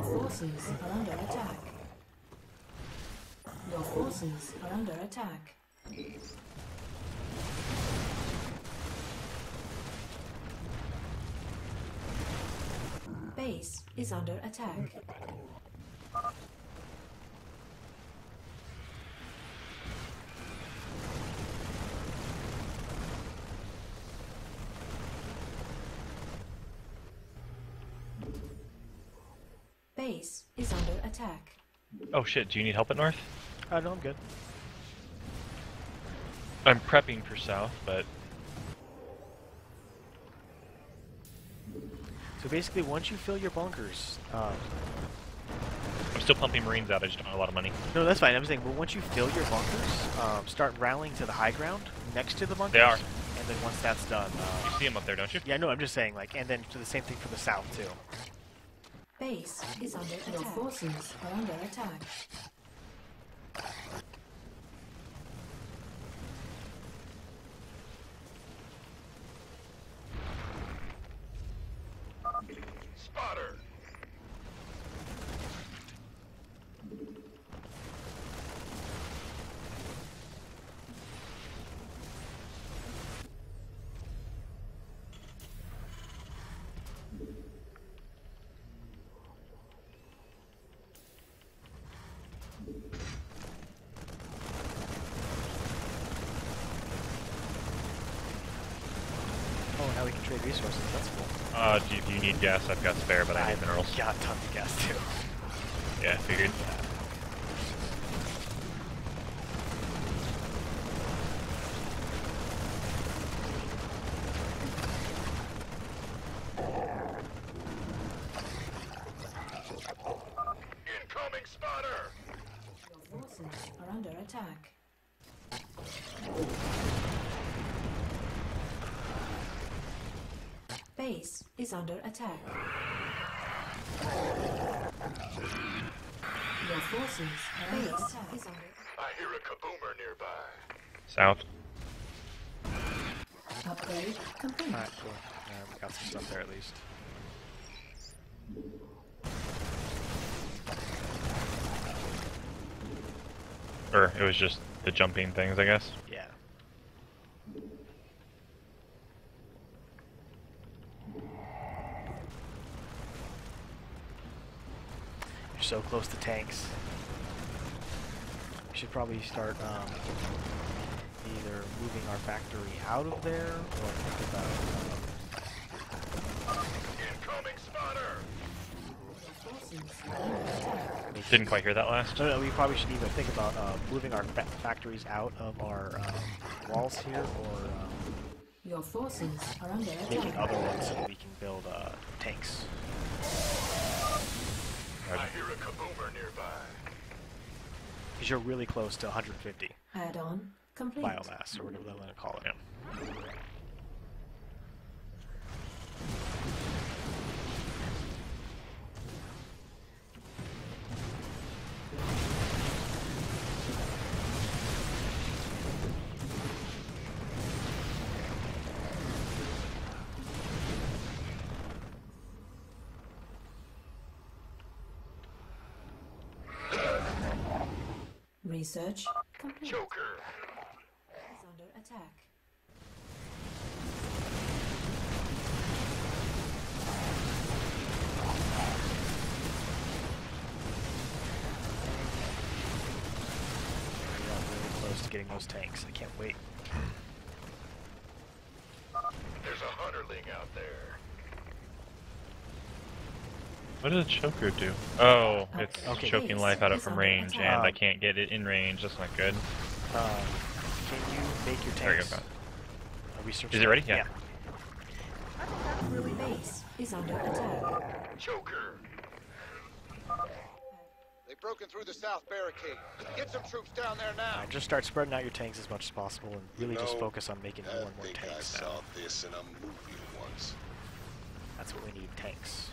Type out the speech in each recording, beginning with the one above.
Your forces are under attack. Your forces are under attack. Base is under attack. Base is under attack. Oh shit, do you need help at north? Uh, no, I'm good. I'm prepping for south, but So basically, once you fill your bunkers, um, I'm still pumping marines out. I just don't have a lot of money. no, that's fine. I'm saying, but once you fill your bunkers, um, start rallying to the high ground next to the bunkers. They are. And then once that's done, You uh, see them up there, don't you? yeah, no, I'm just saying, like, and then do the same thing for the south too. Base is under attack. Your forces are under attack. Now we can trade resources. That's cool. Uh, do you, do you need gas? I've got spare, but I need minerals. got tons of gas too. Yeah, figured. Incoming spotter. Your forces are under attack. Base is under attack. Your forces are under attack. Is under I hear a kaboomer nearby. South. upgrade complete. Alright, cool. Yeah, we got some stuff there at least. Or it was just the jumping things, I guess. Yeah. You're so close to tanks. We should probably start um, either moving our factory out of there or think about. Incoming spotter. Your forces are under attack. Didn't quite hear that last. No, no, we probably should either think about uh, moving our fa- factories out of our um, walls here or um, Your forces are under making other ones so we can build uh, tanks. I hear a kaboomer nearby. Because you're really close to 150 Add-on complete. biomass, or whatever they want to call it. Research complete. Choker. Is under attack. We got really close to getting those tanks. I can't wait. There's a hunterling out there. What does a choker do? Oh, it's Okay. choking life out of from range, and Uh, I can't get it in range. That's not good. Um, can you make your tanks? There you go. Are we? Is it ready? Yeah. Base is under attack. Choker. They've broken through the south barricade. Get some troops down there now. Alright, just start spreading out your tanks as much as possible and really just know, focus on making more I and more think I tanks saw now. this in a movie once. That's what we need, tanks.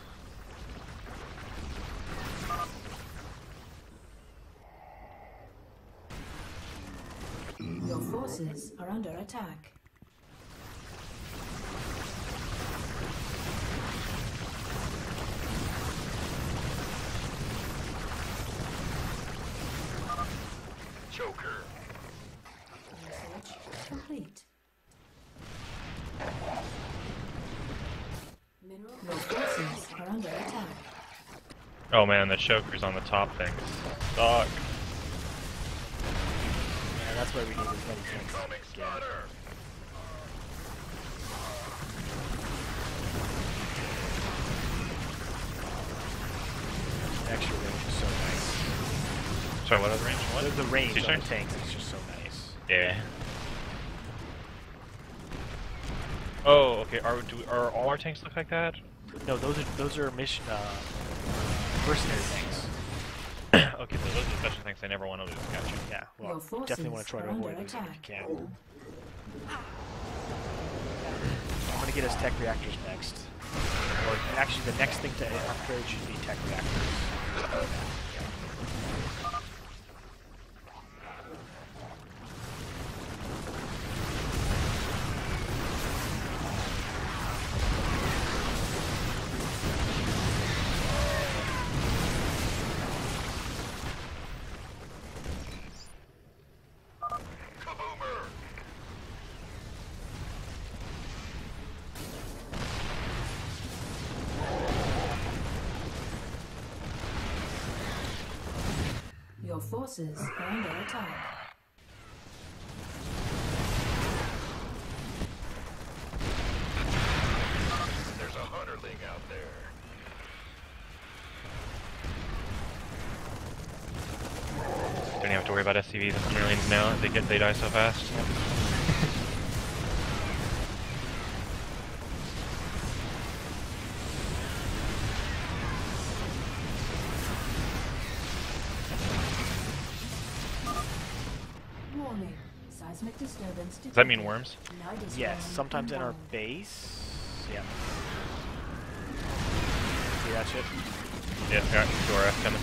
Your forces are under attack. Choker. Research complete. Your forces are under attack. Oh man, the choker's on the top thing. Sucks. Yeah, that's why we need as many tanks. Incoming as we can. spotter. The extra range is so nice. Sorry, what other range? What? The, the range Siege on the tanks? tanks is just so nice. Yeah. Oh, okay. Are do are all our tanks look like that? No, those are those are mission uh, mercenary tanks. okay, so those are special tanks I never want to lose. Gotcha. Yeah, well, definitely want to try to avoid losing if you can. I'm gonna get us tech reactors next. Or actually, the next thing to upgrade should be tech reactors. Forces are under attack. There's a hunterling out there. Don't even have to worry about SCVs and Underlings now. They get they die so fast. Does that mean worms? Yes, sometimes in our base. Yeah. See that shit? Yeah, got QRF coming.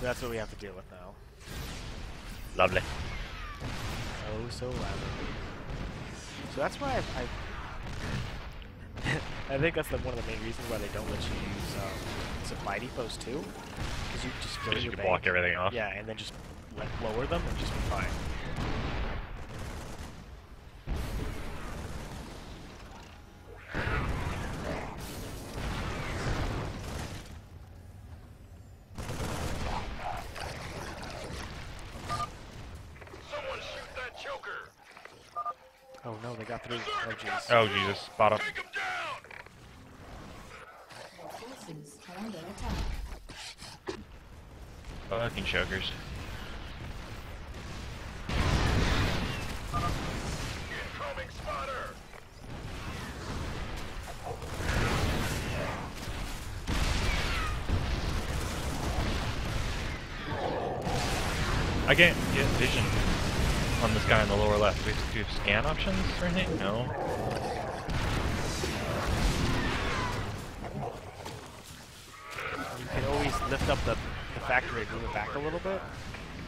So that's what we have to deal with now. Lovely. Oh, so loudly. So that's why I've, I've I think that's the, one of the main reasons why they don't let you use um, supply depots too, because you just fill Because you your can block everything off. Yeah, and then just like lower them and just be fine. Someone shoot that choker. Oh no, they got through. Oh jeez. Oh Jesus, bottom. Take him down. Your forces are under attack. Fucking chokers. I can't get vision on this guy in the lower left. Do we have do scan options or anything? No. You can always lift up the factory move it back a little bit.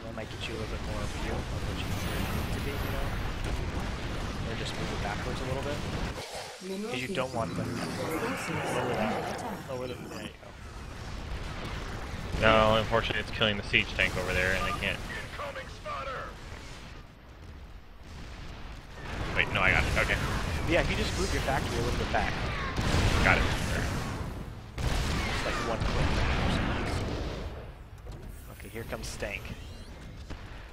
That might get you a little bit more view of what you need to be, you know? Or just move it backwards a little bit. Because you don't want them. Your forces are Lower under that. Lower the. There you go. No, unfortunately it's killing the siege tank over there and I can't. Wait, no, I got it. Okay. Yeah, if you just move your factory a little bit back, Got it. it's like one click. Okay, here comes Stank.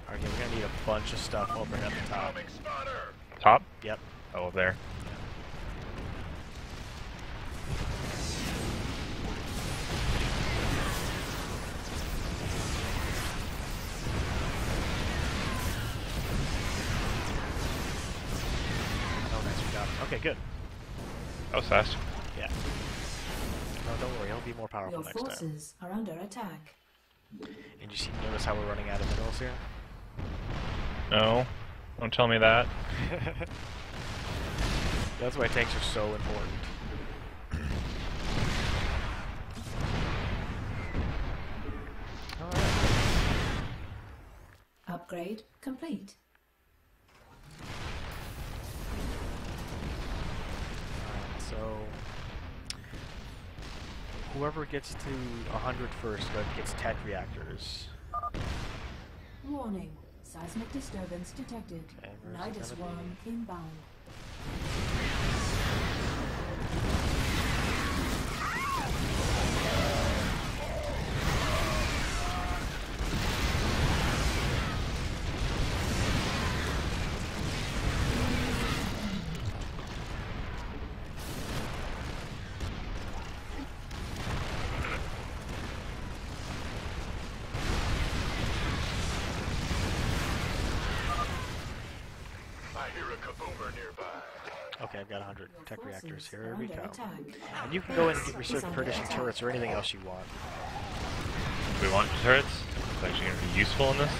Okay, we're gonna need a bunch of stuff over at the top. Top? Yep. Oh, up there. Oh, nice, we. Okay, good. That was fast. Yeah. No, don't worry, he'll be more powerful Your next time. Your forces are under attack. And you see, notice how we're running out of minerals here? No. Don't tell me that. That's why tanks are so important. Alright. Upgrade complete. So whoever gets to 100 first gets tech reactors. Warning. Seismic disturbance detected. Okay, where's it Nidus worm inbound. I a kaboomer nearby. Okay, I've got 100 tech reactors. forces Here we go. And you can go in and get is research under perdition turrets or anything else you want. Do we want turrets? It's actually going to be useful in this.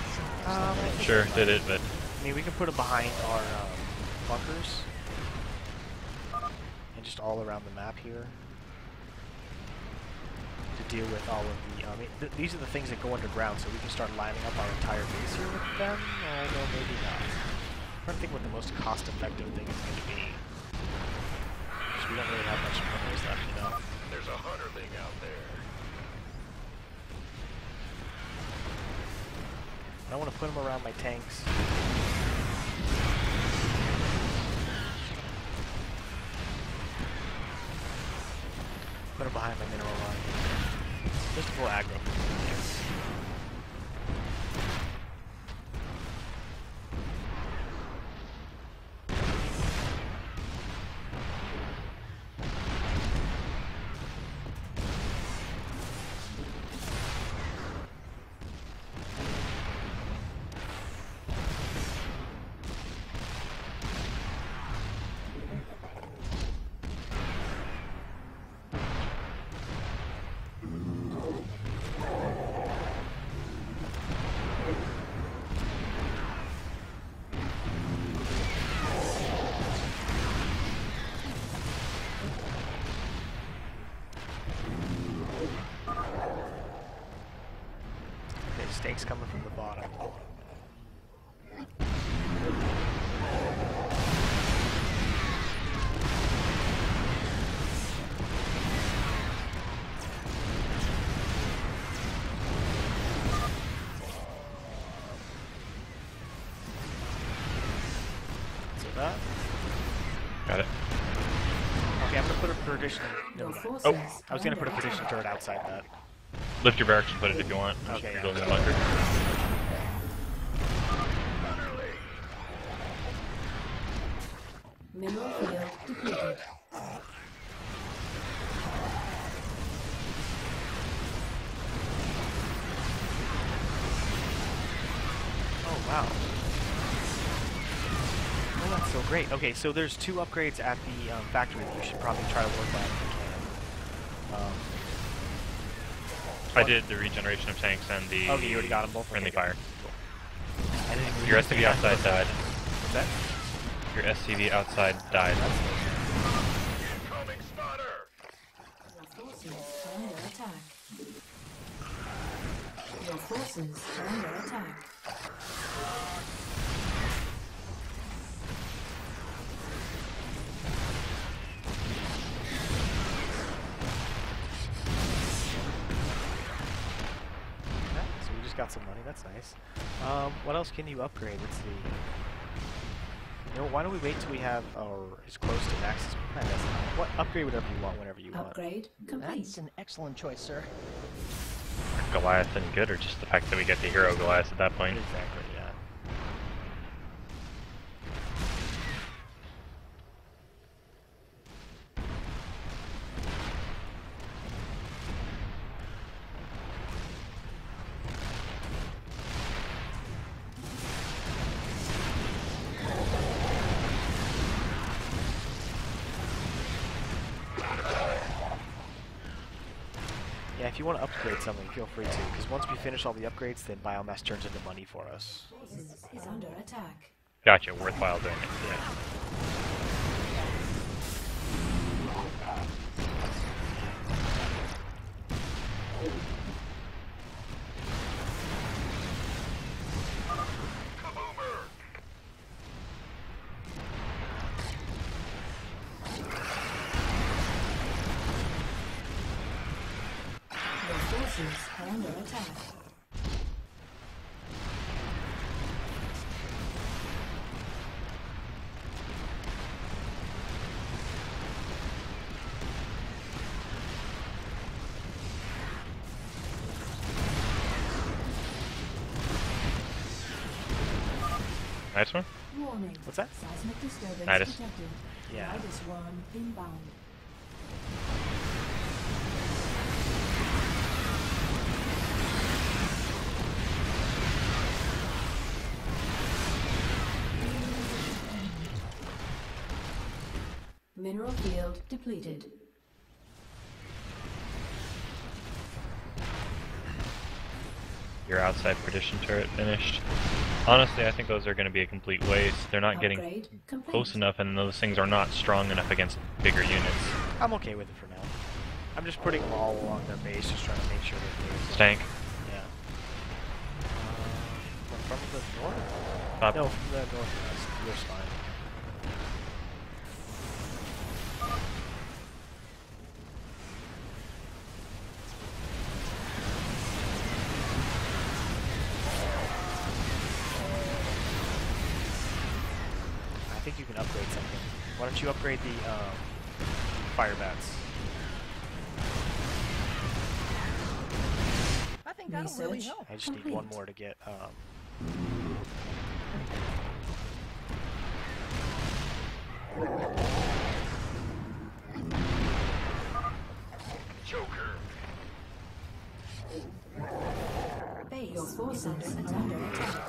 Um, Sure, did it, but I mean, we can put them behind our um, bunkers and just all around the map here to deal with all of the. I mean, th these are the things that go underground, so we can start lining up our entire base here with them. Although maybe not. I'm trying to think what the most cost-effective thing is going to be. 'Cause we don't really have much minerals left, you know. There's a hunterling out there. I don't want to put them around my tanks. Put them behind my mineral line. Just to pull aggro. Yes. Stakes coming from the bottom. So that. got it. Okay, I'm gonna put a perdition. No, Your no. forces Oh. I was gonna put a under perdition attack. turret outside that. Lift your barracks and put it if you want. Okay, yeah. Building the bunker. Mineral field depleted. Oh wow. Oh, that's so great. Okay, so there's two upgrades at the um, factory that you should probably try to work on if you can. Um, I did the regeneration of tanks and the Okay, you already got 'em both? friendly Okay, fire. I didn't even Your realize SCV outside those. died. What's that? Your SCV outside died. Incoming! Your forces are under attack. Just got some money. That's nice. Um, what else can you upgrade? Let's see. You know, why don't we wait till we have or is close to max? that's not- What upgrade whatever you want whenever you want. Upgrade complete. That's an excellent choice, sir. Goliath any good, or just the fact that we get the hero Goliath at that point? Exactly. Yeah. Yeah, if you want to upgrade something, feel free to, because once we finish all the upgrades, then biomass turns into money for us. Forces is under attack. Gotcha, worthwhile doing it. Yeah. Nice one. Warning. What's that? Seismic disturbance Nidus. detected. Yeah. Nidus worm inbound. Mineral field depleted. Your outside perdition turret finished. Honestly, I think those are going to be a complete waste. They're not getting complete. close enough, and those things are not strong enough against bigger units. I'm okay with it for now. I'm just putting them all along their base, just trying to make sure that there's Stank. Yeah. Uh, from the north? Top. No, from the northwest. You're fine. Think you can upgrade something. Why don't you upgrade the um, fire bats? I think that'll really Research. help. I just need one more to get um, Choker. Base Your forces under attack.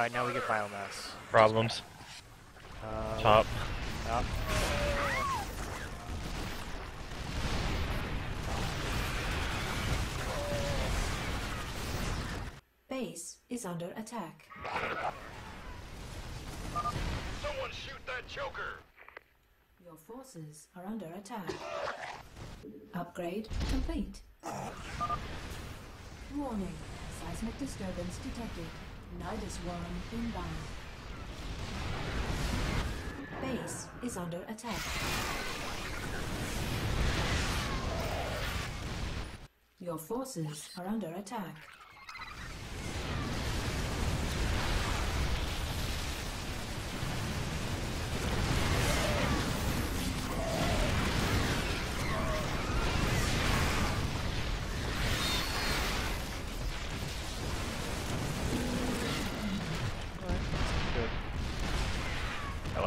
Alright, now we get biomass. Problems. Uh, Top. Top. Base is under attack. Someone shoot that choker. Your forces are under attack. Upgrade complete. Warning. Seismic disturbance detected. Nidus worm inbound. Base is under attack. Your forces are under attack.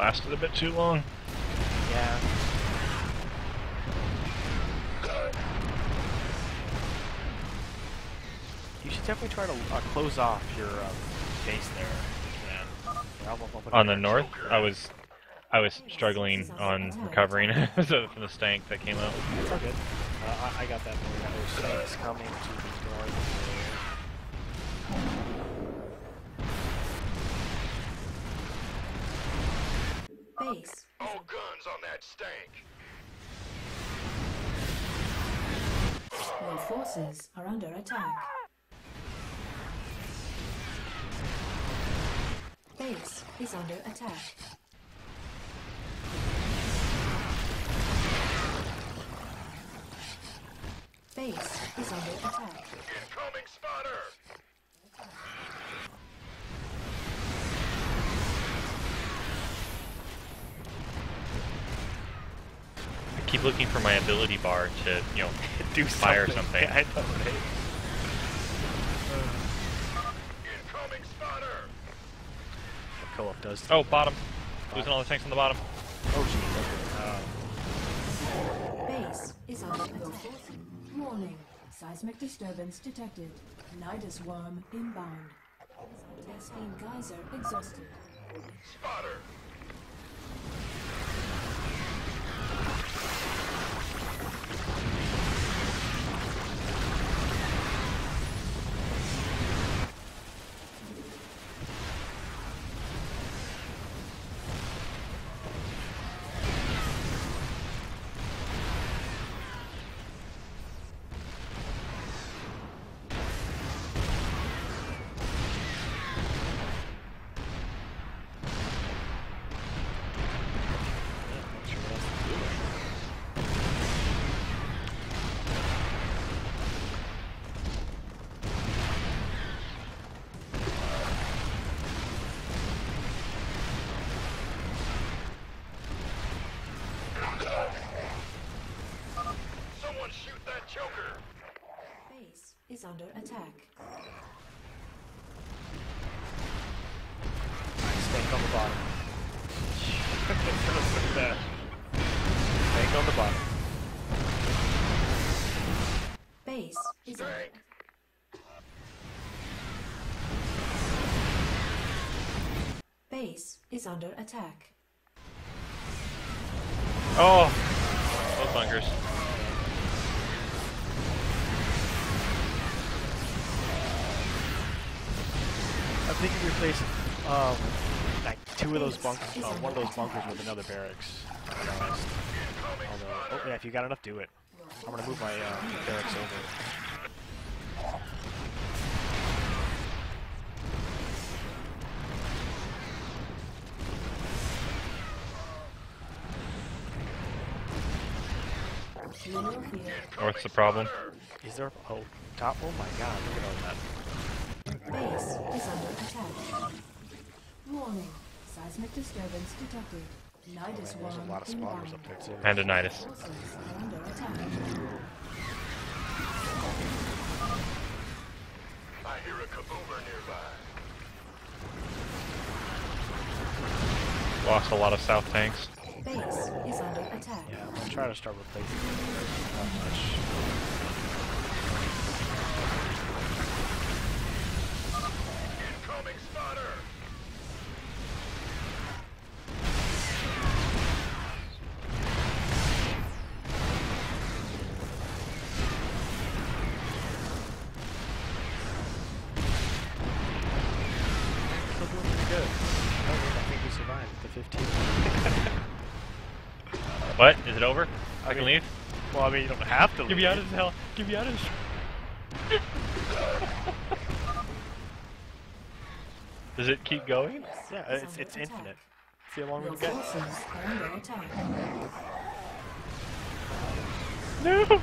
Lasted a bit too long. Yeah. You should definitely try to uh, close off your um, base there. Yeah. Here, I'll- I'll put it On the north, I was, I was struggling on recovering so from the stank that came out. It's all good. Uh, I, I got that. There's coming to the north. Base. All guns on that stank. Your forces are under attack. Base is under attack. Base is under attack. Incoming spotter. Keep looking for my ability bar to, you know, Do Fire something. something. Yeah, I know, right? Incoming co-op does. Oh, bottom. Losing all the tanks on the bottom. Oh, jeez. Okay. Um, Base is under attack. Warning. Seismic disturbance detected. Nidus worm inbound. Gasoline geyser exhausted. Spotter. Bottom. Stank on the bottom. Base is under Stank. Base is under attack. Oh! Those bunkers. I'm thinking replace um, like two of those bunkers, uh, one of those bunkers with another barracks. to be honest. Although, oh yeah, if you got enough, do it. I'm gonna move my uh, barracks over. Mineral field. What's the problem? Is there? Oh, top. Oh my God! Look at all that. Base is under attack. Warning. Seismic disturbance detected. Nidus oh, There's a worm lot of spawners up there too. Tendonitis. Forces are. I hear a kaboomer nearby. Lost a lot of south tanks. Base is under attack. Yeah, I'm gonna try to start replacing them. Not much. 15. What? Is it over? I, I can mean- leave? well, I mean, you don't have to. Get me out of this hell! Get me out of this! Does it keep going? Yeah, Is it's it's infinite. See how long we Your can get. forces are under attack. No!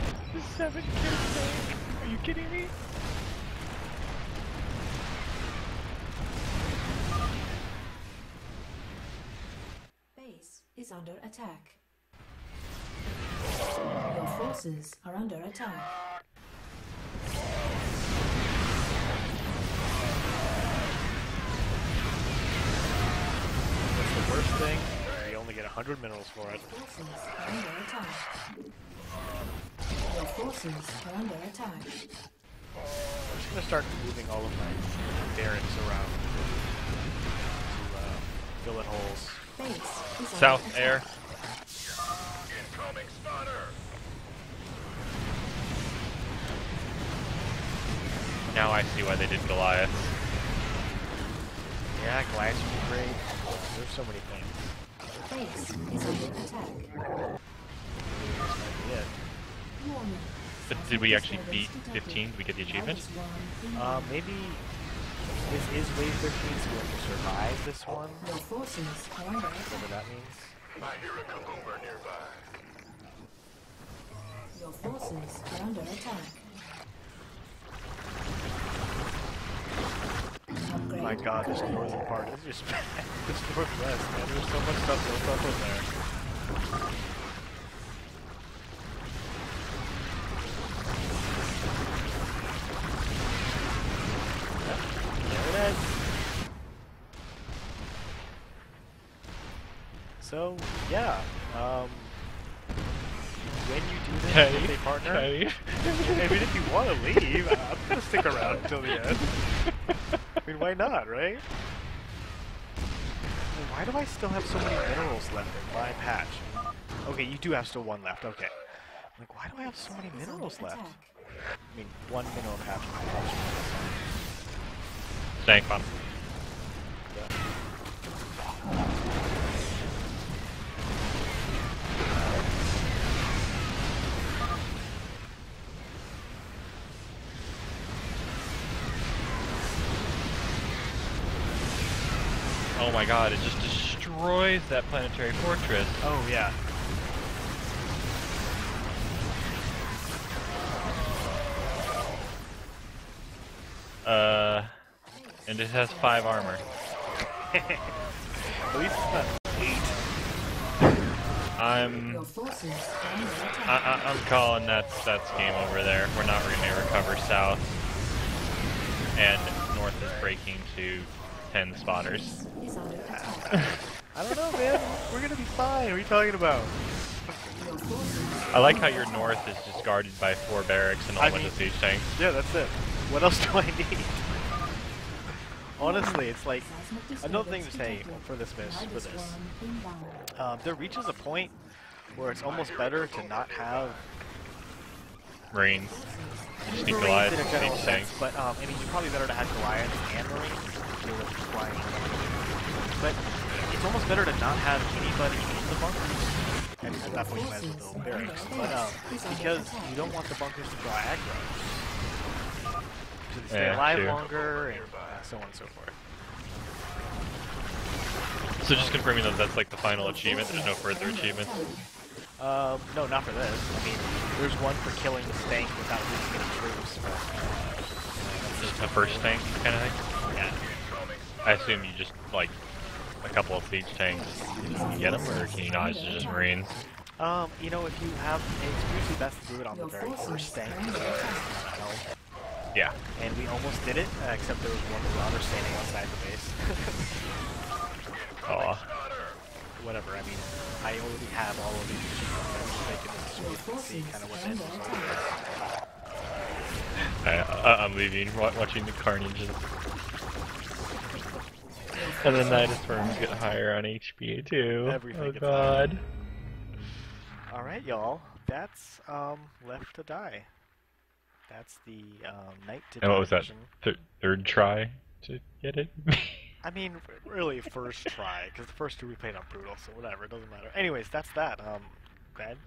Seven kill tank! Are you kidding me? Is under attack. Your forces are under attack. What's the worst thing? You only get 100 minerals for it. Forces are under attack. Your forces are under attack. I'm just gonna start moving all of my barracks around to uh, fill in holes. Base South attack. air. Incoming spotter. Now I see why they did Goliath. Yeah, Goliath would be great. There's so many things. Base is under attack. This might be it. Warning. But did we actually beat 15? Did we get the achievement? Uh, maybe this is wave 13, so we have to survive this one. Your forces are under attack. Whatever that means. I hear a kaboomer nearby. Your forces are under attack. Upgrade. My god, this northern part is just this northwest, man. There's so much stuff built up in there. There not, right? Why do I still have so many minerals left in my patch? Okay, you do have still one left. Okay. Like, why do I have so many minerals left? I mean, one mineral patch. in my Oh my god, it just destroys that planetary fortress. Oh yeah. Uh, and it has five armor. At least it's not eight. I'm Your forces are under attack. I, I, I'm calling that that's game over there. We're not going to recover south, and north is breaking to ten spotters. Is under attack. I don't know, man. We're gonna be fine. What are you talking about? I like how your north is just guarded by four barracks and all I of mean- siege tanks. Yeah, that's it. What else do I need? Honestly, it's like another thing to say for this miss, for this. Um, there reaches a point where it's almost better to not have Marines. You just need Marines Goliath in a general sense, tanks. but um, I mean, it's probably better to have Goliath and Marines to deal with flying. But it's almost better to not have anybody in the bunkers. And at that point, you might as well build barracks. But um, because you don't want the bunkers to draw aggro. So they stay Yeah, alive true. longer, and uh, so on and so forth. So just confirming that that's like the final achievement. There's no further achievements. attack. Um, no, not for this. I mean, there's one for killing the stank without losing any troops. But, Just a first tank kind of thing. yeah. I assume you just like a couple of siege tanks. Can you get them, or can you not? It's just Marines. Um, you know, if you have, it's usually best to do it on the very first stank. are under attack. Well, Yeah. And we almost did it, uh, except there was one marauder standing outside the base. Aw. Whatever, I mean, I already have all of these achievements. I was making this so you can see kind of what the end under result attack. is. I, I'm leaving, watching the carnage. And the Nidus worms get higher on HP too. Everything oh god. Alright, y'all. That's, um, Left 2 Die. That's the, um, Night to And what was that? Th- third try to get it? I mean, really, first try, because the first two we played on Brutal, so whatever, it doesn't matter. Anyways, that's that. Um, glad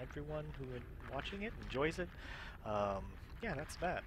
everyone who is watching it enjoys it. Um, yeah, that's that.